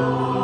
Lord.